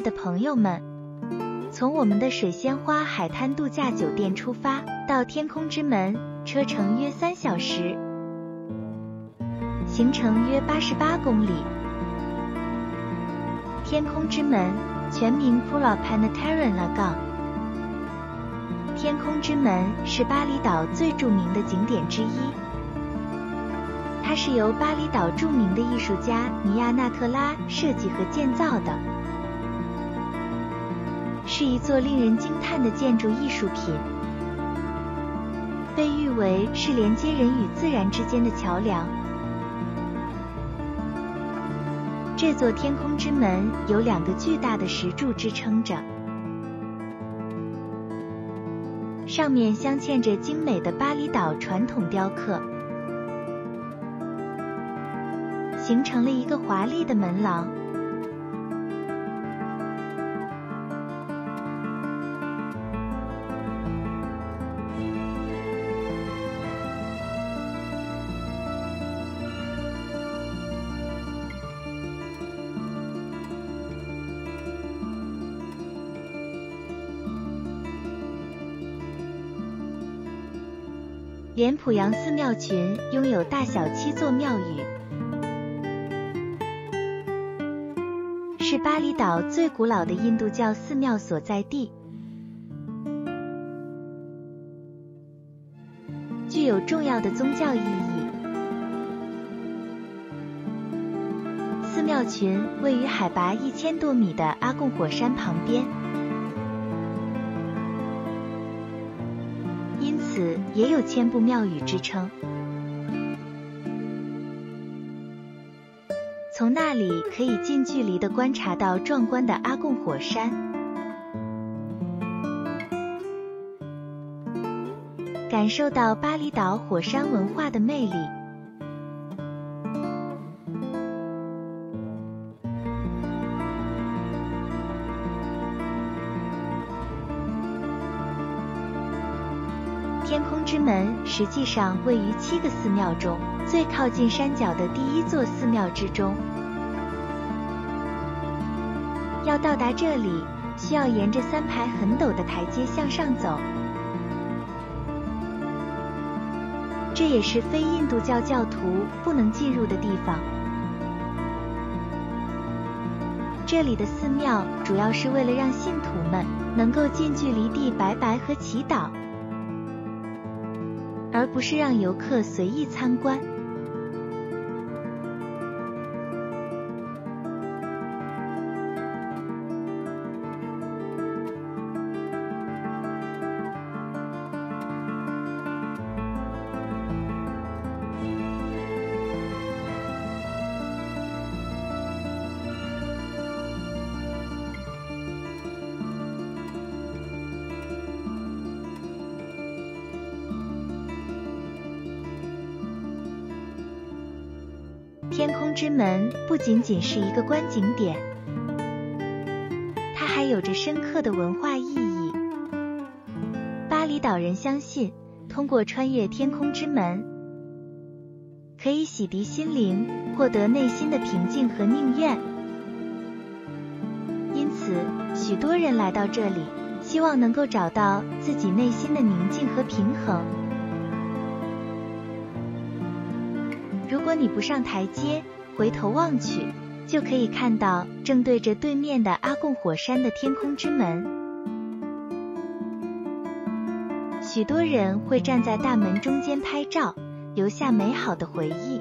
的朋友们，从我们的水仙花海滩度假酒店出发，到天空之门，车程约三小时，行程约八十八公里。天空之门全名 Pulau Planetarium Lagoon。天空之门是巴厘岛最著名的景点之一，它是由巴厘岛著名的艺术家尼亚纳特拉设计和建造的，是一座令人惊叹的建筑艺术品，被誉为是连接人与自然之间的桥梁。这座天空之门有两个巨大的石柱支撑着，上面镶嵌着精美的巴厘岛传统雕刻，形成了一个华丽的门廊。莲普阳寺庙群拥有大小七座庙宇，是巴厘岛最古老的印度教寺庙所在地，具有重要的宗教意义。寺庙群位于海拔一千多米的阿贡火山旁边。也有千步庙宇之称。从那里可以近距离的观察到壮观的阿贡火山，感受到巴厘岛火山文化的魅力。实际上位于七个寺庙中最靠近山脚的第一座寺庙之中。要到达这里，需要沿着三排很陡的台阶向上走，这也是非印度教教徒不能进入的地方。这里的寺庙主要是为了让信徒们能够近距离地拜拜和祈祷。而不是让游客随意参观。天空之门不仅仅是一个观景点，它还有着深刻的文化意义。巴厘岛人相信，通过穿越天空之门，可以洗涤心灵，获得内心的平静和宁愿。因此，许多人来到这里，希望能够找到自己内心的宁静和平衡。如果你不上台阶，回头望去，就可以看到正对着对面的阿贡火山的天空之门。许多人会站在大门中间拍照，留下美好的回忆。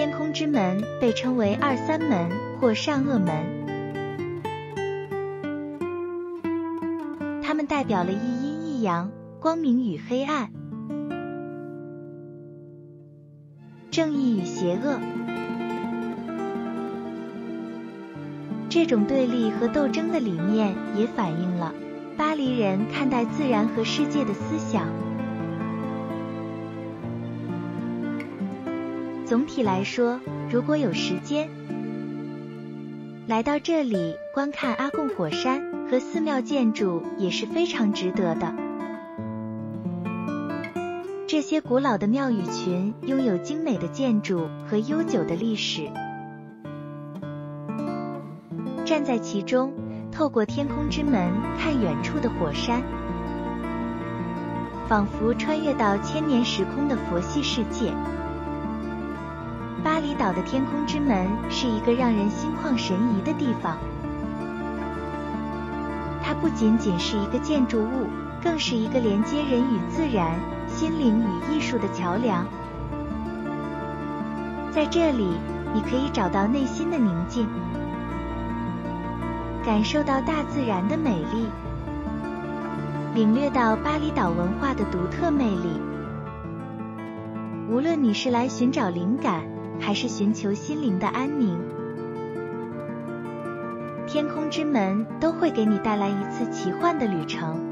天空之门被称为二三门或善恶门，它们代表了一阴一阳、光明与黑暗、正义与邪恶。这种对立和斗争的理念也反映了巴黎人看待自然和世界的思想。总体来说，如果有时间来到这里观看阿贡火山和寺庙建筑也是非常值得的。这些古老的庙宇群拥有精美的建筑和悠久的历史。站在其中，透过天空之门看远处的火山，仿佛穿越到千年时空的佛系世界。巴厘岛的天空之门是一个让人心旷神怡的地方，它不仅仅是一个建筑物，更是一个连接人与自然、心灵与艺术的桥梁。在这里，你可以找到内心的宁静。感受到大自然的美丽，领略到巴厘岛文化的独特魅力。无论你是来寻找灵感，还是寻求心灵的安宁，天空之门都会给你带来一次奇幻的旅程。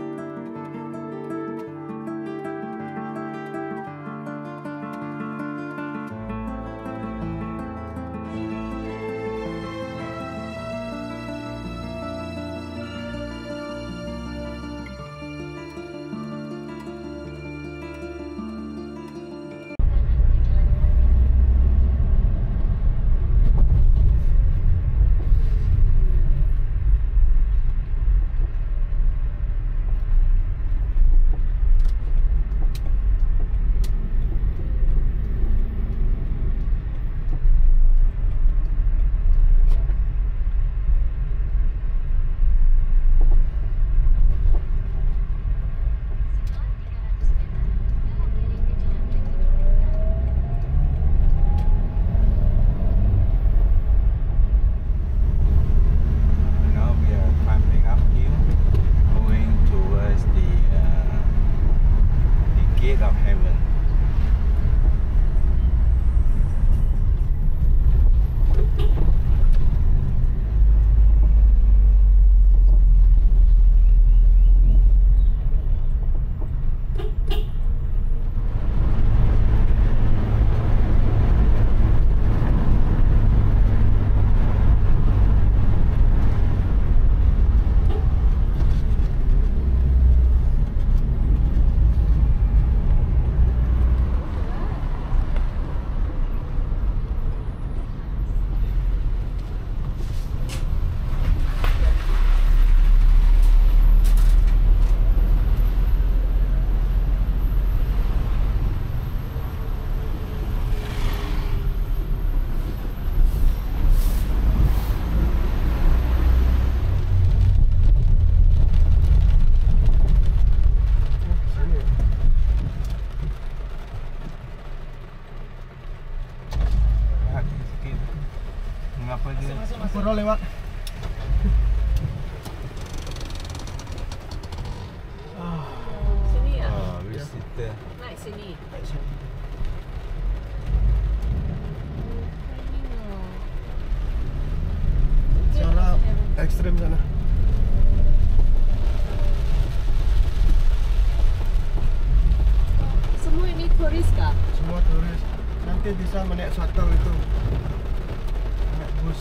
Puro lewat. Sini ya. Ah, visitor. Naik sini. Sana ekstrem sana. Semua ini turis kah? Semua turis. Nanti bisa menaik shuttle itu. Naik bus.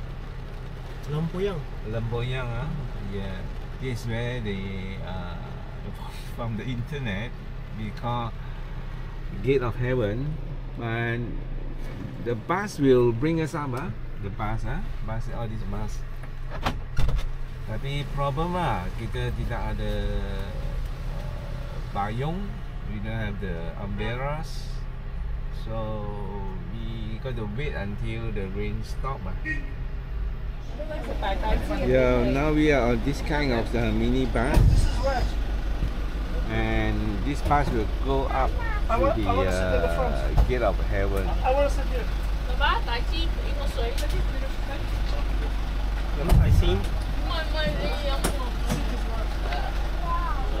Lampu yang. Lemboyang ah. Yeah. This where they uh, from the internet. We call Gate of Heaven. And the bus will bring us up, ah. The bus, ah, bus, all these bus. Tapi problem lah, kita tidak ada uh, bayung. We don't have the umbrellas. So we got to wait until the rain stop. ah. Yeah, now we are on this kind of the mini bus and this bus will go up to the uh, gate of heaven. I want to sit here.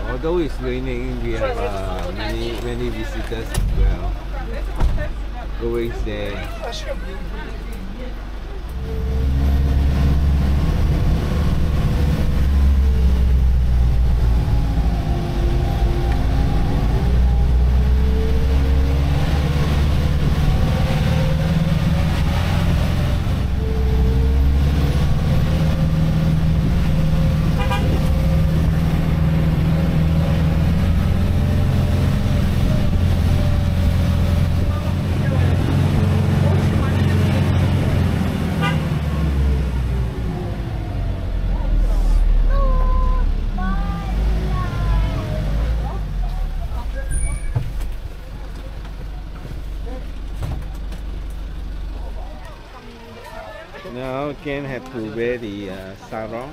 Although it's raining, we have uh, many many visitors as well going there. Should have. To wear the uh, sarong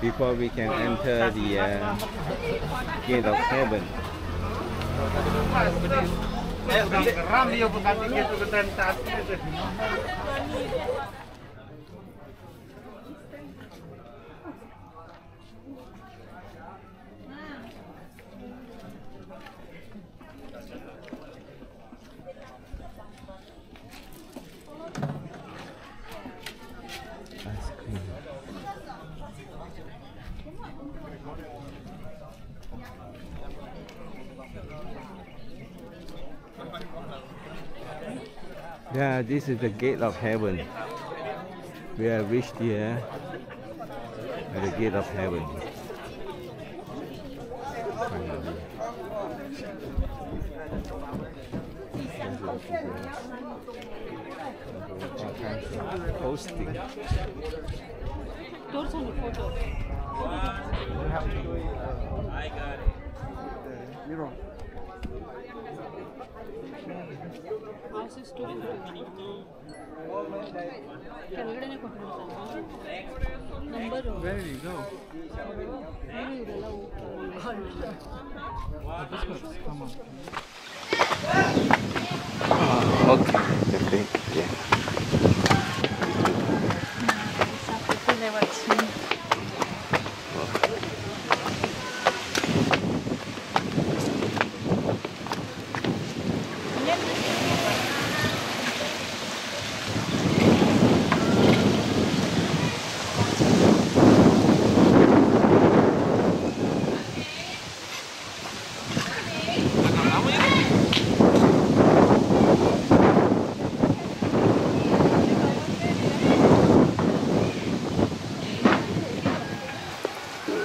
before we can enter the uh, gate of heaven. Bukan tiket tu Yeah, this is the gate of heaven. We have reached here at the gate of heaven. Finally. All kinds of Posting. 多少 你 photo？ Mirror. House story ಕೆಳಗಡೆನೆ ಕೊಟ್ಟಿರ್ತಾರೆ number There you go. ಏನು ಇವರೆಲ್ಲ ಹೋಗ್ತಾರೆ Come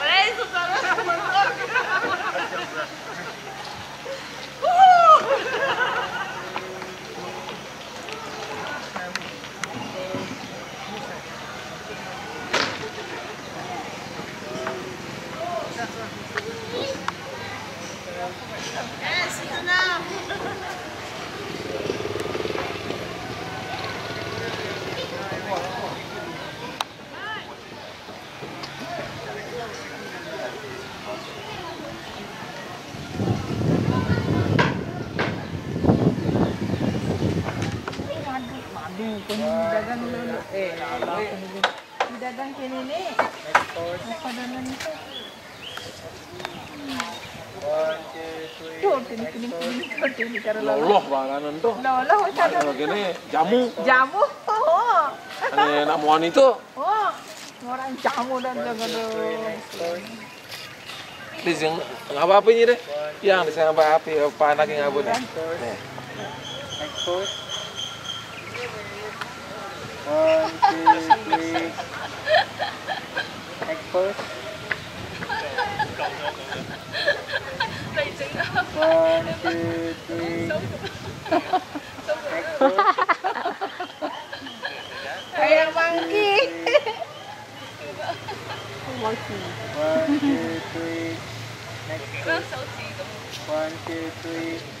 Olha isso, tá louco! pun dagang lulu eh lalu dagang kini ni apa dana ni tu Loloh baranan tu. Loloh macam mana? Kini jamu. Jamu. Oh. Ini nak muan itu. Oh. Orang jamu dan dengan tu. Di yang nggak apa ni deh. Yang di sini nggak apa-apa. Panak yang nggak boleh. Next. One, two, three. Next pose. One, two, three. Next pose. Kayak monkey. One, two, three. Next. One, two, three.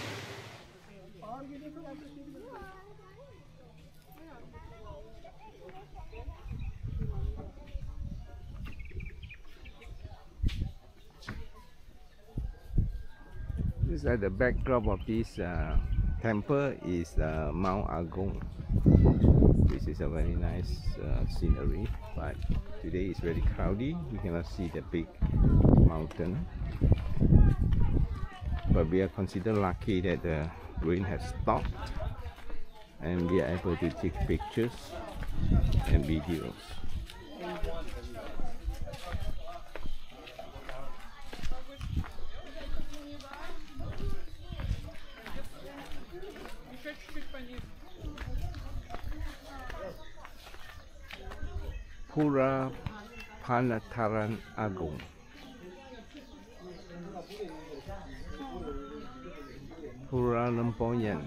At the backdrop of this uh, temple is uh, Mount Agung. This is a very nice uh, scenery, but today is very cloudy. We cannot see the big mountain. But we are considered lucky that the rain has stopped and we are able to take pictures and videos. Pura Panataran Agung. Pura Lempoyan.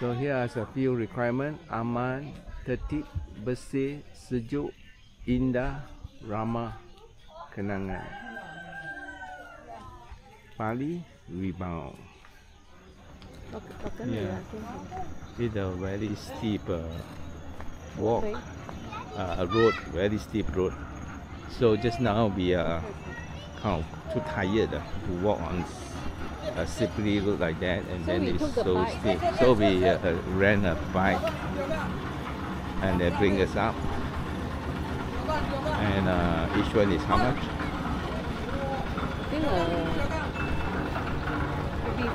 So here are a few requirements. Aman, tertib, bersih, sejuk, indah, ramah, kenangan. Pali, rebound. Yeah. It's a very steep uh, walk, uh, a road, very steep road. So just now we are kind of too tired uh, to walk on a slippery road like that, and then it's took the so steep. So we uh, uh, rent a bike, and they bring us up. And uh, each one is how much? I think uh, maybe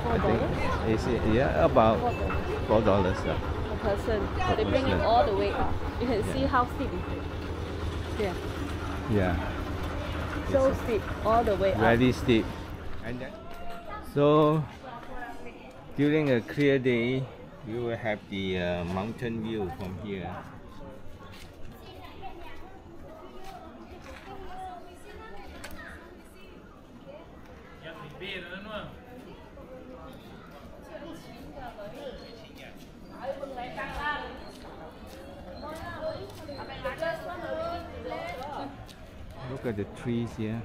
four I think dollars is it yeah about Four dollars four dollars. Uh, per person. Per They bring it all the way up. You can see how steep it is. Yeah, yeah. so steep all the way up. very steep. And then, so during a clear day, you will have the uh, mountain view from here. At the trees here.